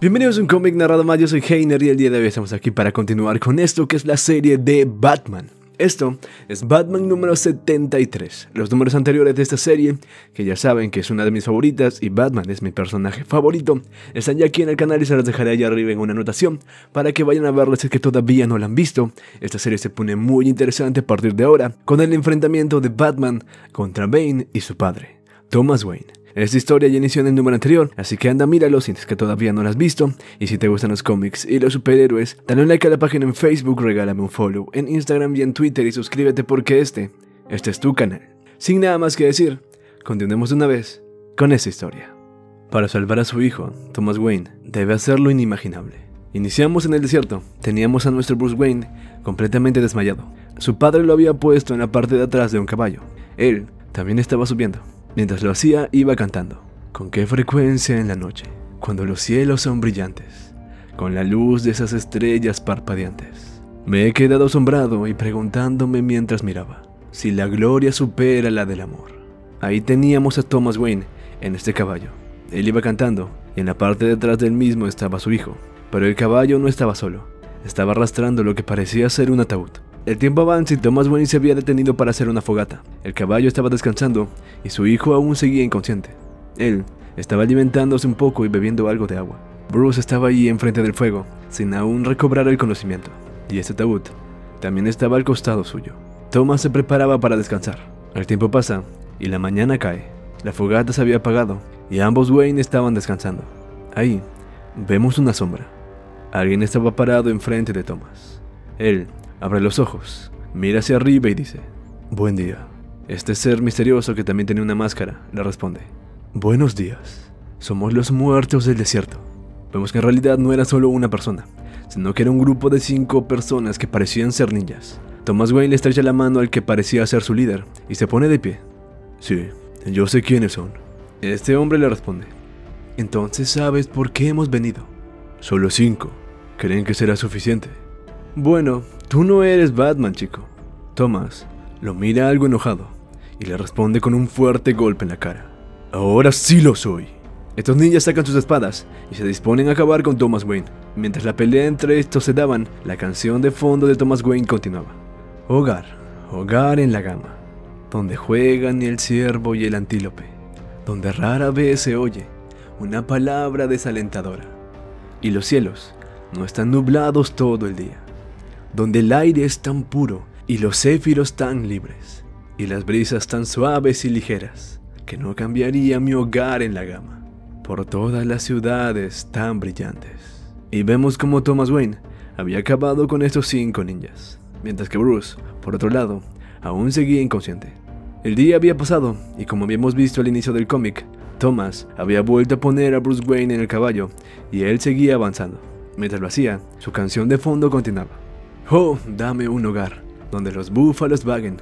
Bienvenidos a un cómic narrado más, yo soy Heiner y el día de hoy estamos aquí para continuar con esto que es la serie de Batman. Esto es Batman número 73. Los números anteriores de esta serie, que ya saben que es una de mis favoritas y Batman es mi personaje favorito, están ya aquí en el canal y se los dejaré allá arriba en una anotación para que vayan a verlos si es que todavía no la han visto. Esta serie se pone muy interesante a partir de ahora con el enfrentamiento de Batman contra Bane y su padre, Thomas Wayne. Esta historia ya inició en el número anterior, así que anda míralo si es que todavía no lo has visto. Y si te gustan los cómics y los superhéroes, dale un like a la página en Facebook, regálame un follow en Instagram y en Twitter y suscríbete porque este, este es tu canal. Sin nada más que decir, continuemos de una vez con esta historia. Para salvar a su hijo, Thomas Wayne debe hacer lo inimaginable. Iniciamos en el desierto, teníamos a nuestro Bruce Wayne completamente desmayado. Su padre lo había puesto en la parte de atrás de un caballo. Él también estaba subiendo. Mientras lo hacía, iba cantando. ¿Con qué frecuencia en la noche? Cuando los cielos son brillantes, con la luz de esas estrellas parpadeantes. Me he quedado asombrado y preguntándome mientras miraba, si la gloria supera la del amor. Ahí teníamos a Thomas Wayne, en este caballo. Él iba cantando, y en la parte de atrás del mismo estaba su hijo. Pero el caballo no estaba solo, estaba arrastrando lo que parecía ser un ataúd. El tiempo avanza y Thomas Wayne se había detenido para hacer una fogata. El caballo estaba descansando y su hijo aún seguía inconsciente. Él estaba alimentándose un poco y bebiendo algo de agua. Bruce estaba allí enfrente del fuego, sin aún recobrar el conocimiento. Y ese ataúd también estaba al costado suyo. Thomas se preparaba para descansar. El tiempo pasa y la mañana cae. La fogata se había apagado y ambos Wayne estaban descansando. Ahí vemos una sombra. Alguien estaba parado enfrente de Thomas. Él Abre los ojos, mira hacia arriba y dice, Buen día. Este ser misterioso que también tiene una máscara le responde, Buenos días. Somos los muertos del desierto. Vemos que en realidad no era solo una persona, sino que era un grupo de cinco personas que parecían ser ninjas. Thomas Wayne le estrecha la mano al que parecía ser su líder y se pone de pie. Sí, yo sé quiénes son. Este hombre le responde, Entonces sabes por qué hemos venido. Solo cinco. ¿Creen que será suficiente? Bueno, tú no eres Batman, chico. Thomas lo mira algo enojado y le responde con un fuerte golpe en la cara. Ahora sí lo soy. Estos ninjas sacan sus espadas y se disponen a acabar con Thomas Wayne. Mientras la pelea entre estos se daban, la canción de fondo de Thomas Wayne continuaba. Hogar, hogar en la gama, donde juegan el ciervo y el antílope, donde rara vez se oye una palabra desalentadora. Y los cielos no están nublados todo el día donde el aire es tan puro y los céfiros tan libres, y las brisas tan suaves y ligeras, que no cambiaría mi hogar en la gama, por todas las ciudades tan brillantes. Y vemos como Thomas Wayne había acabado con estos cinco ninjas, mientras que Bruce, por otro lado, aún seguía inconsciente. El día había pasado, y como habíamos visto al inicio del cómic, Thomas había vuelto a poner a Bruce Wayne en el caballo, y él seguía avanzando. Mientras lo hacía, su canción de fondo continuaba. Oh, dame un hogar, donde los búfalos vaguen,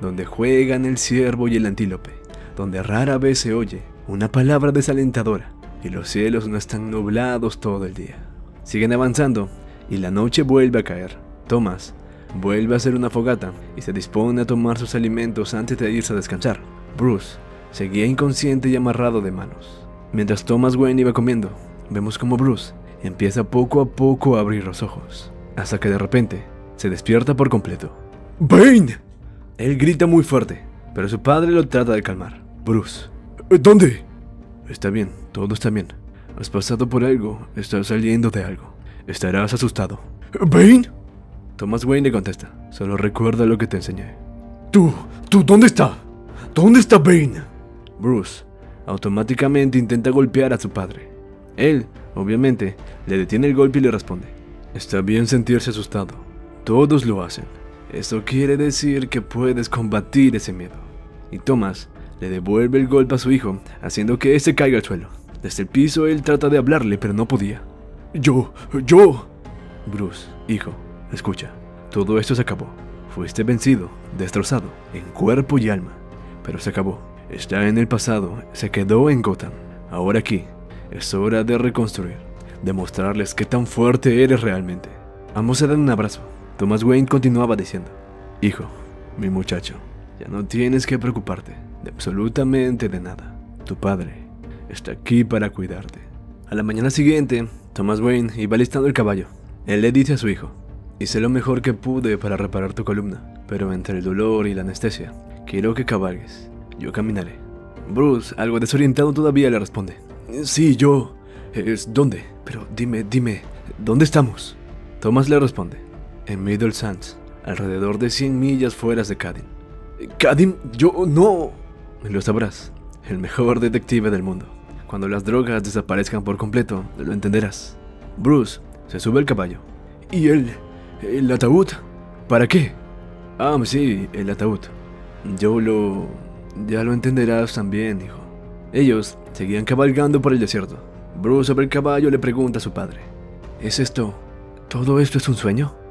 donde juegan el ciervo y el antílope, donde rara vez se oye una palabra desalentadora y los cielos no están nublados todo el día. Siguen avanzando y la noche vuelve a caer. Thomas vuelve a hacer una fogata y se dispone a tomar sus alimentos antes de irse a descansar. Bruce seguía inconsciente y amarrado de manos. Mientras Thomas Wayne iba comiendo, vemos como Bruce empieza poco a poco a abrir los ojos, hasta que de repente se despierta por completo. ¡Bane! Él grita muy fuerte, pero su padre lo trata de calmar. Bruce. ¿Dónde? Está bien, todo está bien. Has pasado por algo, estás saliendo de algo. Estarás asustado. ¿Bane? Thomas Wayne le contesta. Solo recuerda lo que te enseñé. ¿Tú? ¿Tú dónde está? ¿Dónde está Bane? Bruce automáticamente intenta golpear a su padre. Él, obviamente, le detiene el golpe y le responde. Está bien sentirse asustado, todos lo hacen. Eso quiere decir que puedes combatir ese miedo. Y Thomas le devuelve el golpe a su hijo, haciendo que éste caiga al suelo. Desde el piso él trata de hablarle, pero no podía. Yo, yo. Bruce, hijo, escucha. Todo esto se acabó. Fuiste vencido, destrozado, en cuerpo y alma. Pero se acabó. Está en el pasado, se quedó en Gotham. Ahora aquí, es hora de reconstruir, demostrarles qué tan fuerte eres realmente. Ambos se dan un abrazo, Thomas Wayne continuaba diciendo, Hijo, mi muchacho, ya no tienes que preocuparte de absolutamente de nada. Tu padre está aquí para cuidarte. A la mañana siguiente, Thomas Wayne iba listando el caballo. Él le dice a su hijo, hice lo mejor que pude para reparar tu columna, pero entre el dolor y la anestesia, quiero que cabalgues. Yo caminaré. Bruce, algo desorientado todavía, le responde, sí, yo... ¿Es dónde? Pero dime, dime, ¿dónde estamos? Thomas le responde, en Middle Sands, alrededor de 100 millas fuera de Cadim. ¿Cadim? Yo no... Lo sabrás, el mejor detective del mundo. Cuando las drogas desaparezcan por completo, lo entenderás. Bruce se sube al caballo. ¿Y el... el ataúd? ¿Para qué? Ah, sí, el ataúd. Yo lo... ya lo entenderás también, hijo. Ellos seguían cabalgando por el desierto. Bruce sobre el caballo le pregunta a su padre. ¿Es esto? ¿Todo esto es un sueño?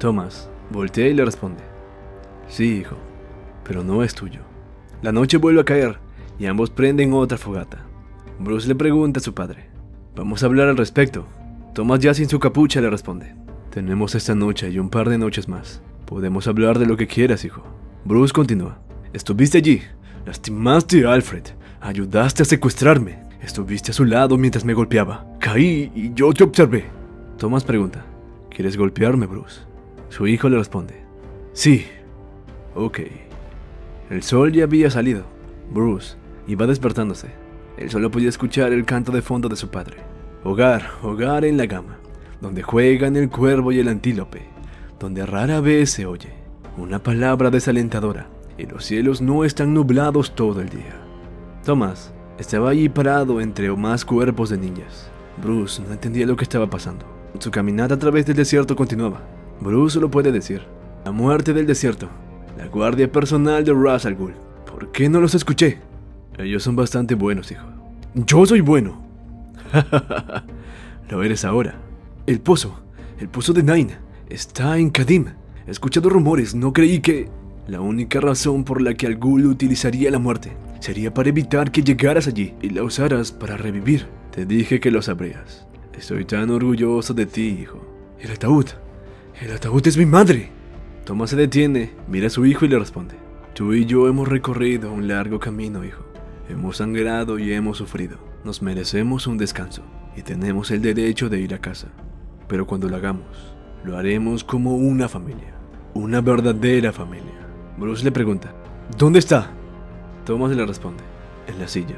Thomas voltea y le responde. Sí, hijo, pero no es tuyo. La noche vuelve a caer y ambos prenden otra fogata. Bruce le pregunta a su padre. Vamos a hablar al respecto. Thomas ya sin su capucha le responde. Tenemos esta noche y un par de noches más. Podemos hablar de lo que quieras, hijo. Bruce continúa. Estuviste allí, lastimaste a Alfred, ayudaste a secuestrarme, estuviste a su lado mientras me golpeaba. Caí y yo te observé. Thomas pregunta. ¿Quieres golpearme, Bruce? Su hijo le responde. Sí. Ok. El sol ya había salido. Bruce iba despertándose. Él solo podía escuchar el canto de fondo de su padre. Hogar, hogar en la gama, donde juegan el cuervo y el antílope, donde rara vez se oye una palabra desalentadora y los cielos no están nublados todo el día. Thomas estaba allí parado entre más cuerpos de niñas. Bruce no entendía lo que estaba pasando. Su caminata a través del desierto continuaba. Bruce lo puede decir. La muerte del desierto. La guardia personal de Ra's al Ghul. ¿Por qué no los escuché? Ellos son bastante buenos, hijo. Yo soy bueno. lo eres ahora. El pozo. El pozo de Nine. Está en Kadim. He escuchado rumores. No creí que... La única razón por la que al Ghul utilizaría la muerte sería para evitar que llegaras allí y la usaras para revivir. Te dije que lo sabrías. Estoy tan orgulloso de ti, hijo. El ataúd. El ataúd es mi madre. Thomas se detiene, mira a su hijo y le responde. Tú y yo hemos recorrido un largo camino, hijo. Hemos sangrado y hemos sufrido. Nos merecemos un descanso y tenemos el derecho de ir a casa. Pero cuando lo hagamos, lo haremos como una familia. Una verdadera familia. Bruce le pregunta, ¿dónde está? Thomas le responde, en la silla.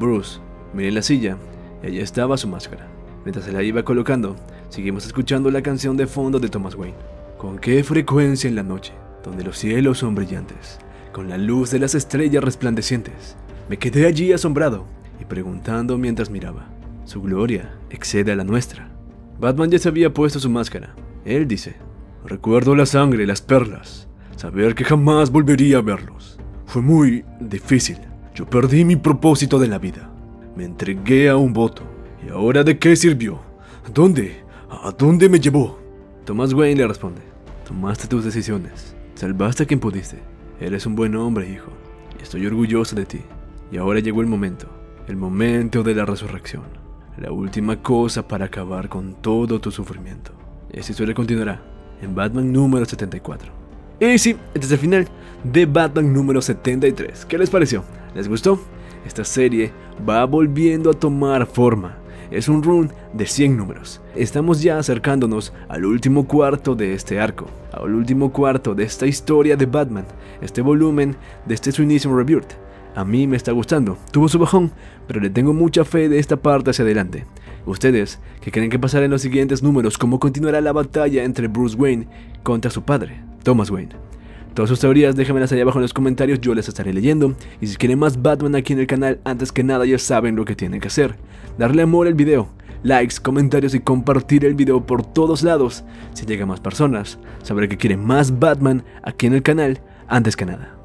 Bruce mira en la silla y allí estaba su máscara. Mientras se la iba colocando, seguimos escuchando la canción de fondo de Thomas Wayne. ¿Con qué frecuencia en la noche, donde los cielos son brillantes, con la luz de las estrellas resplandecientes? Me quedé allí asombrado y preguntando mientras miraba. Su gloria excede a la nuestra. Batman ya se había puesto su máscara. Él dice, recuerdo la sangre las perlas, saber que jamás volvería a verlos. Fue muy difícil. Yo perdí mi propósito de la vida. Me entregué a un voto. ¿Y ahora de qué sirvió? ¿Dónde? ¿A dónde me llevó? Thomas Wayne le responde. Tomaste tus decisiones. Salvaste a quien pudiste. Eres un buen hombre, hijo. Y estoy orgulloso de ti. Y ahora llegó el momento. El momento de la resurrección. La última cosa para acabar con todo tu sufrimiento. Esta historia continuará en Batman número 74. Y sí, este es el final de Batman número 73. ¿Qué les pareció? ¿Les gustó? Esta serie va volviendo a tomar forma. Es un run de 100 números. Estamos ya acercándonos al último cuarto de este arco, al último cuarto de esta historia de Batman, este volumen de este su inicio Rebirth. A mí me está gustando, tuvo su bajón, pero le tengo mucha fe de esta parte hacia adelante. Ustedes, ¿qué creen que pasará en los siguientes números? ¿Cómo continuará la batalla entre Bruce Wayne contra su padre, Thomas Wayne? Todas sus teorías déjenmelas ahí abajo en los comentarios, yo les estaré leyendo. Y si quieren más Batman aquí en el canal, antes que nada ya saben lo que tienen que hacer. Darle amor al video, likes, comentarios y compartir el video por todos lados. Si llega más personas, sabré que quieren más Batman aquí en el canal, antes que nada.